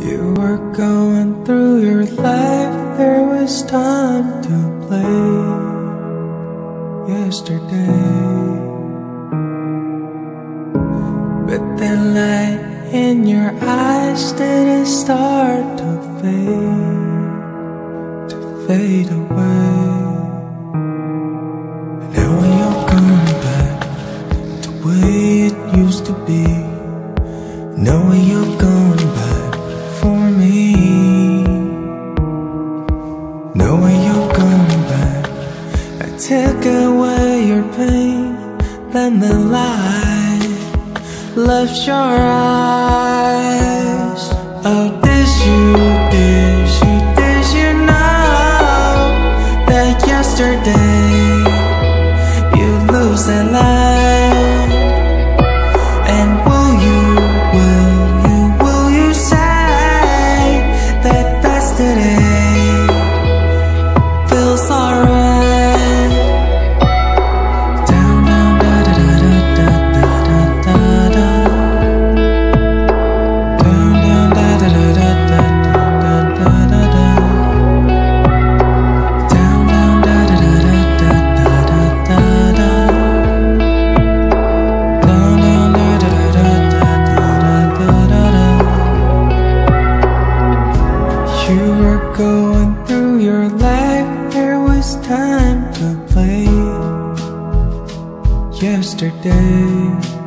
You were going through your life, there was time to play yesterday. But the light in your eyes didn't start to fade, to fade away. Now we are going back to way it used to be. Now we are going. Take away your pain Then the light lifts your eyes. I'll you in it's time to play yesterday.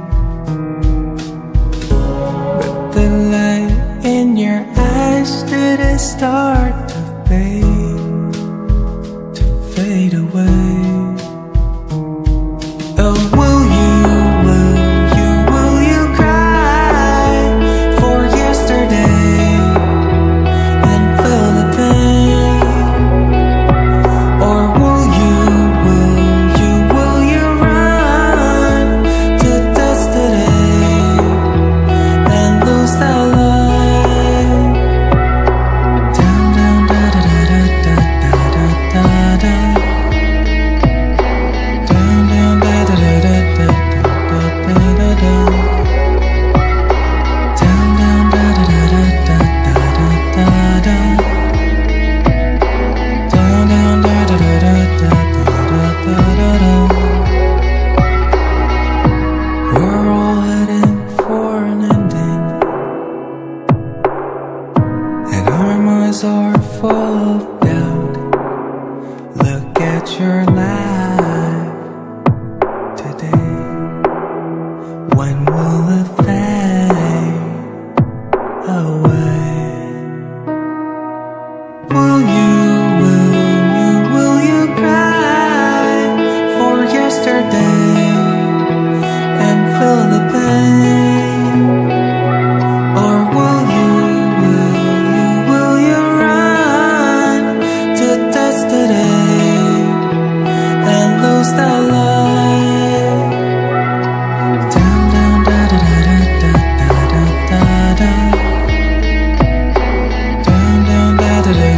get your life.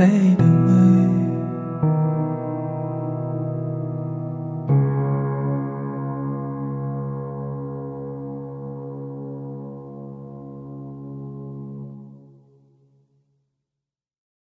背的门。